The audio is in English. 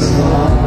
Christ.